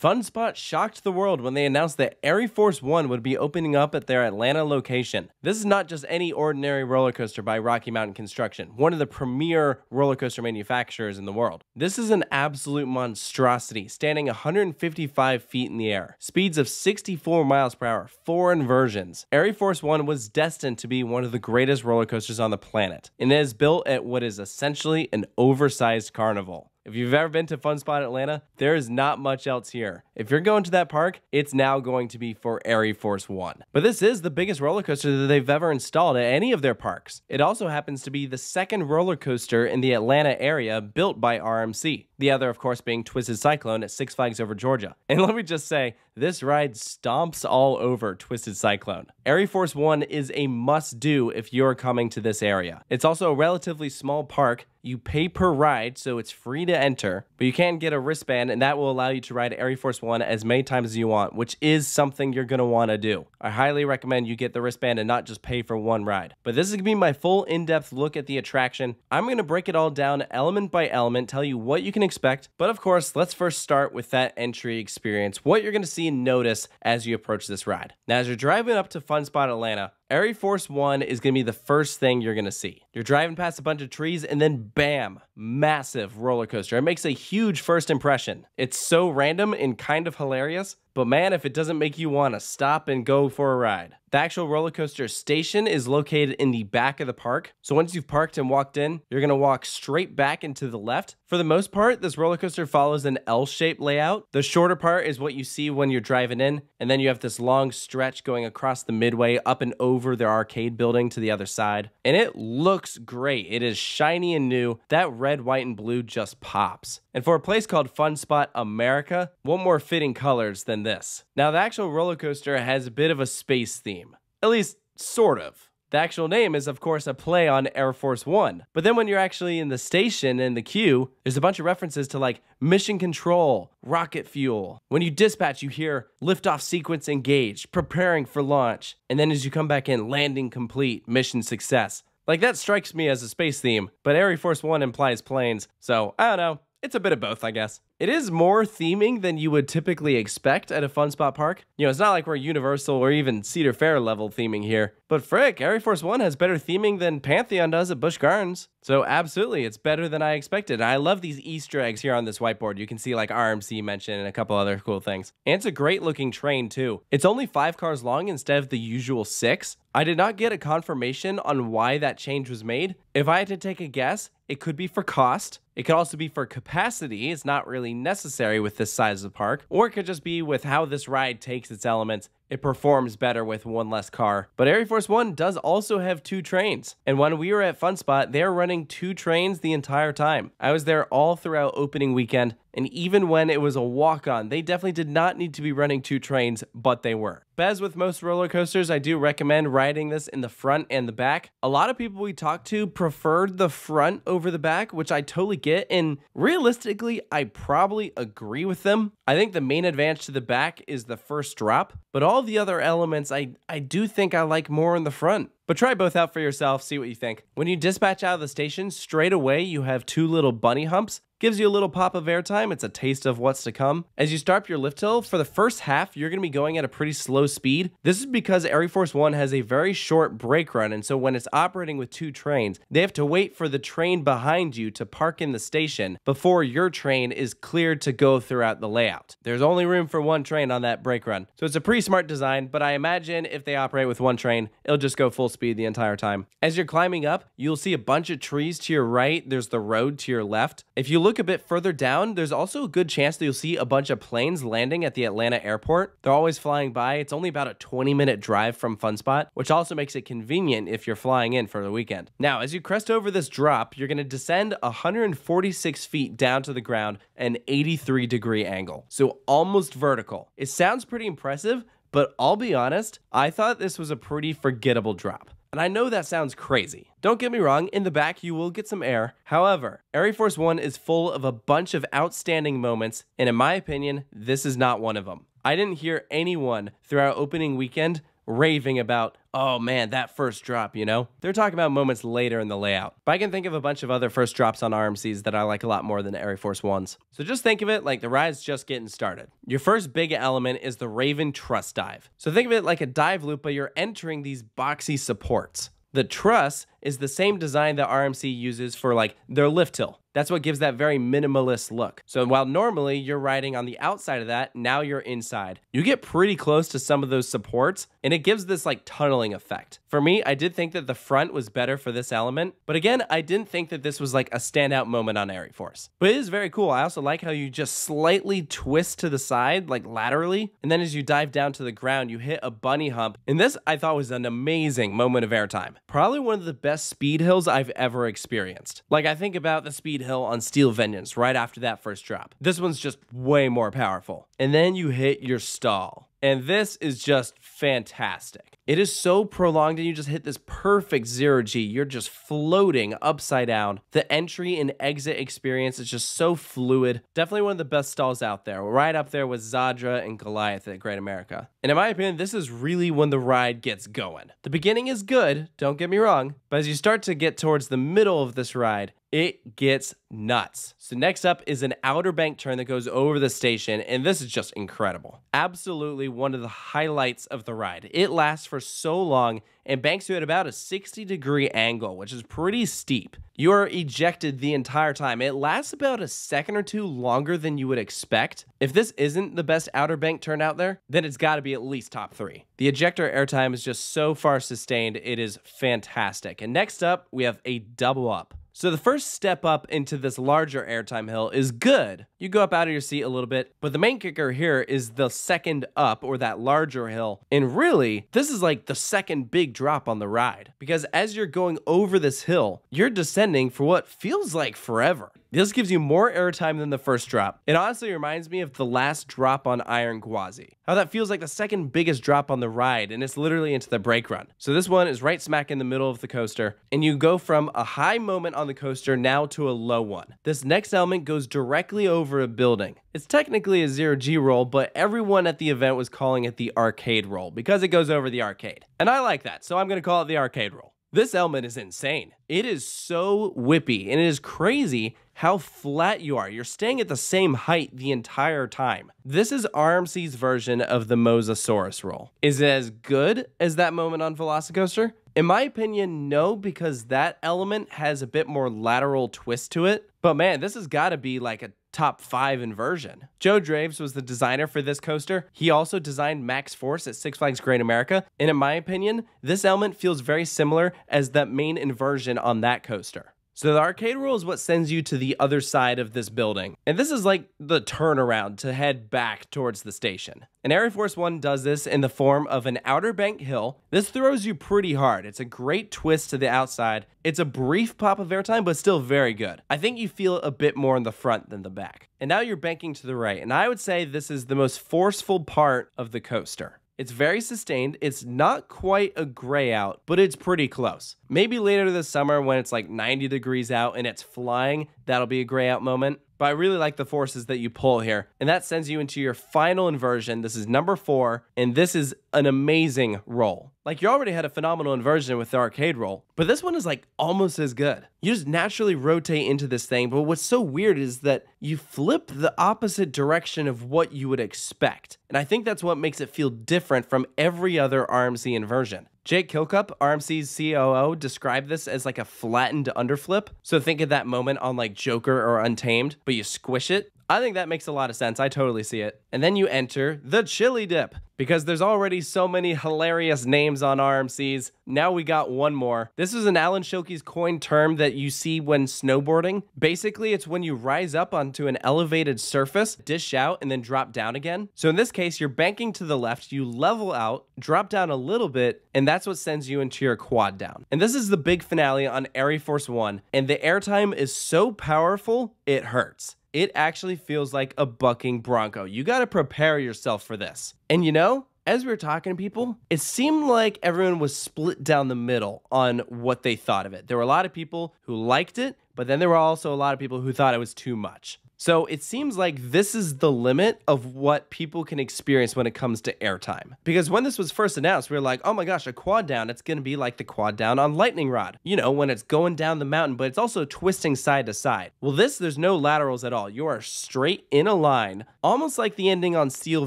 FunSpot shocked the world when they announced that ArieForce One would be opening up at their Atlanta location. This is not just any ordinary roller coaster by Rocky Mountain Construction, one of the premier roller coaster manufacturers in the world. This is an absolute monstrosity, standing 155 feet in the air, speeds of 64 miles per hour, four inversions. ArieForce One was destined to be one of the greatest roller coasters on the planet, and it is built at what is essentially an oversized carnival. If you've ever been to Fun Spot Atlanta, there is not much else here. If you're going to that park, it's now going to be for ArieForce One. But this is the biggest roller coaster that they've ever installed at any of their parks. It also happens to be the second roller coaster in the Atlanta area built by RMC. The other, of course, being Twisted Cyclone at Six Flags Over Georgia. And let me just say, this ride stomps all over Twisted Cyclone. ArieForce One is a must do if you're coming to this area. It's also a relatively small park you pay per ride, so it's free to enter, but you can get a wristband, and that will allow you to ride ArieForce One as many times as you want, which is something you're going to want to do. I highly recommend you get the wristband and not just pay for one ride. But this is to be my full in depth look at the attraction. I'm to break it all down element by element, tell you what you can expect. But of course, let's first start with that entry experience, what you're going to see and notice as you approach this ride. Now, as you're driving up to Fun Spot Atlanta, ArieForce One is to be the first thing you're to see. You're driving past a bunch of trees and then bam, massive roller coaster. It makes a huge first impression. It's so random and kind of hilarious, but man, if it doesn't make you want to stop and go for a ride. The actual roller coaster station is located in the back of the park. So once you've parked and walked in, you're to walk straight back into the left. For the most part, this roller coaster follows an L-shaped layout. The shorter part is what you see when you're driving in, and then you have this long stretch going across the midway up and over the arcade building to the other side. And it looks great. It is shiny and new. That red, white, and blue just pops. And for a place called Fun Spot America, what more fitting colors than this? Now, the actual roller coaster has a bit of a space theme. At least, sort of. The actual name is, of course, a play on Air Force One. But then when you're actually in the station in the queue, there's a bunch of references to like mission control, rocket fuel. When you dispatch, you hear liftoff sequence engaged, preparing for launch. And then as you come back in, landing complete, mission success. Like that strikes me as a space theme, but Air Force One implies planes. So I don't know. It's a bit of both, I guess. It is more theming than you would typically expect at a fun spot park. You know, it's not like we're Universal or even Cedar Fair level theming here. But frick, Air Force One has better theming than Pantheon does at Busch Gardens. So absolutely, it's better than I expected. I love these Easter eggs here on this whiteboard. You can see like RMC mentioned and a couple other cool things. And it's a great looking train too. It's only five cars long instead of the usual six. I did not get a confirmation on why that change was made. If I had to take a guess, it could be for cost. It could also be for capacity. It's not really necessary with this size of the park. Or it could just be with how this ride takes its elements it performs better with one less car. But ArieForce One does also have two trains. And when we were at Fun Spot, they're running two trains the entire time. I was there all throughout opening weekend, and even when it was a walk on, they definitely did not need to be running two trains, but they were. But as with most roller coasters, I do recommend riding this in the front and the back. A lot of people we talked to preferred the front over the back, which I totally get. And realistically, I probably agree with them. I think the main advantage to the back is the first drop, but all the other elements I, I do think I like more in the front. But try both out for yourself, see what you think. When you dispatch out of the station, straight away you have two little bunny humps Gives you a little pop of airtime, it's a taste of what's to come. As you start up your lift hill, for the first half, you're to be going at a pretty slow speed. This is because ArieForce One has a very short brake run, and so when it's operating with two trains, they have to wait for the train behind you to park in the station before your train is cleared to go throughout the layout. There's only room for one train on that brake run, so it's a pretty smart design, but I imagine if they operate with one train, it'll just go full speed the entire time. As you're climbing up, you'll see a bunch of trees to your right, there's the road to your left. If you look a bit further down, there's also a good chance that you'll see a bunch of planes landing at the Atlanta airport. They're always flying by. It's only about a 20 minute drive from FunSpot, which also makes it convenient if you're flying in for the weekend. Now, as you crest over this drop, you're going to descend 146 feet down to the ground, an 83 degree angle. So almost vertical. It sounds pretty impressive, but I'll be honest, I thought this was a pretty forgettable drop. And I know that sounds crazy. Don't get me wrong, in the back you will get some air. However, ArieForce One is full of a bunch of outstanding moments, and in my opinion, this is not one of them. I didn't hear anyone throughout opening weekend raving about, oh man, that first drop, you know? They're talking about moments later in the layout. But I can think of a bunch of other first drops on RMCs that I like a lot more than ArieForce Ones. So just think of it like the ride's just getting started. Your first big element is the Raven Truss Dive. So think of it like a dive loop, but you're entering these boxy supports. The truss is the same design that RMC uses for like their lift hill. That's what gives that very minimalist look. So while normally you're riding on the outside of that, now you're inside. You get pretty close to some of those supports and it gives this like tunneling effect. For me, I did think that the front was better for this element, but again, I didn't think that this was like a standout moment on ArieForce. But it is very cool. I also like how you just slightly twist to the side, like laterally, and then as you dive down to the ground, you hit a bunny hump. And this I thought was an amazing moment of airtime. Probably one of the best speed hills I've ever experienced. Like I think about the speed hill on Steel Vengeance right after that first drop. This one's just way more powerful. And then you hit your stall. And this is just fantastic. It is so prolonged and you just hit this perfect zero G. You're just floating upside down. The entry and exit experience is just so fluid. Definitely one of the best stalls out there. Right up there with Zadra and Goliath at Great America. And in my opinion, this is really when the ride gets going. The beginning is good, don't get me wrong, but as you start to get towards the middle of this ride, it gets nuts. So next up is an outer bank turn that goes over the station, and this is just incredible. Absolutely one of the highlights of the ride. It lasts for so long and banks you at about a 60 degree angle, which is pretty steep. You are ejected the entire time. It lasts about a second or two longer than you would expect. If this isn't the best outer bank turn out there, then it's got to be at least top three. The ejector airtime is just so far sustained, it is fantastic. And next up, we have a double up. So the first step up into this larger airtime hill is good. You go up out of your seat a little bit, but the main kicker here is the second up or that larger hill. And really, this is like the second big drop on the ride because as you're going over this hill, you're descending for what feels like forever. This gives you more airtime than the first drop. It honestly reminds me of the last drop on Iron Gwazi. How that feels like the second biggest drop on the ride, and it's literally into the brake run. So this one is right smack in the middle of the coaster, and you go from a high moment on the coaster now to a low one. This next element goes directly over a building. It's technically a zero G roll, but everyone at the event was calling it the arcade roll because it goes over the arcade. And I like that, so I'm gonna call it the arcade roll. This element is insane. It is so whippy and it is crazy how flat you are. You're staying at the same height the entire time. This is RMC's version of the Mosasaurus roll. Is it as good as that moment on Velocicoaster? In my opinion, no, because that element has a bit more lateral twist to it. But man, this has got to be like a top five inversion. Joe Draves was the designer for this coaster. He also designed Maxx Force at Six Flags Great America. And in my opinion, this element feels very similar as that main inversion on that coaster. So the arcade roll is what sends you to the other side of this building. And this is like the turnaround to head back towards the station. And ArieForce One does this in the form of an outer bank hill. This throws you pretty hard. It's a great twist to the outside. It's a brief pop of airtime, but still very good. I think you feel a bit more in the front than the back. And now you're banking to the right. And I would say this is the most forceful part of the coaster. It's very sustained. It's not quite a gray out, but it's pretty close. Maybe later this summer when it's like 90 degrees out and it's flying, that'll be a gray out moment. But I really like the forces that you pull here. And that sends you into your final inversion. This is number four, and this is an amazing roll. Like you already had a phenomenal inversion with the arcade roll, but this one is like almost as good. You just naturally rotate into this thing, but what's so weird is that you flip the opposite direction of what you would expect. And I think that's what makes it feel different from every other RMC inversion. Jake Kilcup, RMC's COO, described this as like a flattened underflip. So think of that moment on like Joker or Untamed, but you squish it. I think that makes a lot of sense. I totally see it. And then you enter the chili dip because there's already so many hilarious names on RMCs. Now we got one more. This is an Alan Schilke's coined term that you see when snowboarding. Basically, it's when you rise up onto an elevated surface, dish out, and then drop down again. So in this case, you're banking to the left, you level out, drop down a little bit, and that's what sends you into your quad down. And this is the big finale on ArieForce One, and the airtime is so powerful, it hurts it actually feels like a bucking bronco. You got to prepare yourself for this. And you know, as we were talking to people, it seemed like everyone was split down the middle on what they thought of it. There were a lot of people who liked it, but then there were also a lot of people who thought it was too much. So it seems like this is the limit of what people can experience when it comes to airtime. Because when this was first announced, we were like, oh my gosh, a quad down, it's to be like the quad down on Lightning Rod. You know, when it's going down the mountain, but it's also twisting side to side. Well, this, there's no laterals at all. You are straight in a line, almost like the ending on Steel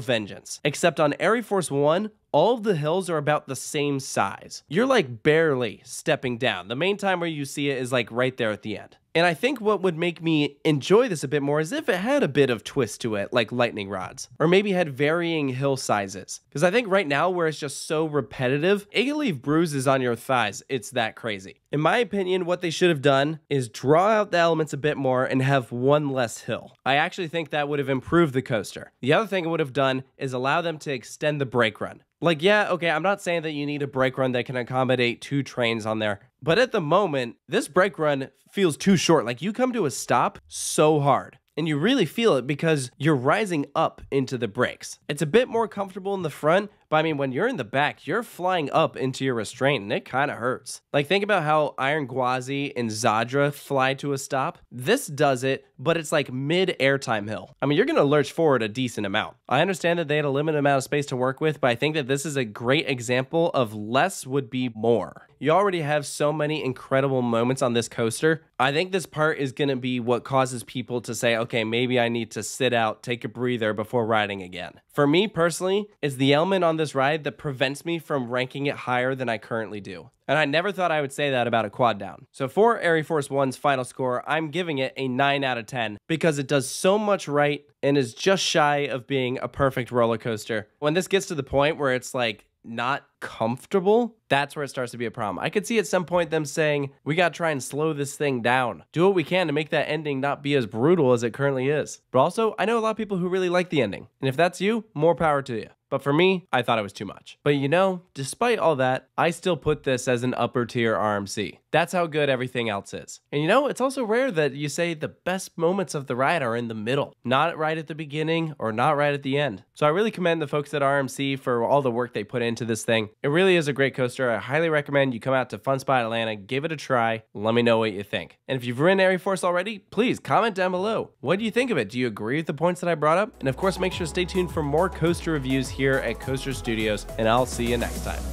Vengeance. Except on ArieForce 1, all of the hills are about the same size. You're like barely stepping down. The main time where you see it is like right there at the end. And I think what would make me enjoy this a bit more is if it had a bit of twist to it, like lightning rods, or maybe had varying hill sizes. Because I think right now, where it's just so repetitive, it can leave bruises on your thighs. It's that crazy. In my opinion, what they should have done is draw out the elements a bit more and have one less hill. I actually think that would have improved the coaster. The other thing it would have done is allow them to extend the brake run. Like, yeah, okay, I'm not saying that you need a brake run that can accommodate two trains on there, but at the moment, this brake run feels too short. Like, you come to a stop so hard. And you really feel it because you're rising up into the brakes. It's a bit more comfortable in the front, but I mean, when you're in the back, you're flying up into your restraint and it kind of hurts. Like, think about how Iron Gwazi and Zadra fly to a stop. This does it, but it's like mid airtime hill. I mean, you're going to lurch forward a decent amount. I understand that they had a limited amount of space to work with, but I think that this is a great example of less would be more. You already have so many incredible moments on this coaster. I think this part is going to be what causes people to say, okay, maybe I need to sit out, take a breather before riding again. For me personally, it's the element on this ride that prevents me from ranking it higher than I currently do. And I never thought I would say that about a quad down. So for ArieForce One's final score, I'm giving it a 9 out of 10 because it does so much right and is just shy of being a perfect roller coaster. When this gets to the point where it's like not comfortable, that's where it starts to be a problem. I could see at some point them saying, we got to try and slow this thing down. Do what we can to make that ending not be as brutal as it currently is. But also, I know a lot of people who really like the ending. And if that's you, more power to you. But for me, I thought it was too much. But you know, despite all that, I still put this as an upper tier RMC. That's how good everything else is. And you know, it's also rare that you say the best moments of the ride are in the middle, not right at the beginning or not right at the end. So I really commend the folks at RMC for all the work they put into this thing. It really is a great coaster. I highly recommend you come out to Fun Spot Atlanta, give it a try, let me know what you think. And if you've ridden ArieForce already, please comment down below. What do you think of it? Do you agree with the points that I brought up? And of course, make sure to stay tuned for more coaster reviews here at Coaster Studios, and I'll see you next time.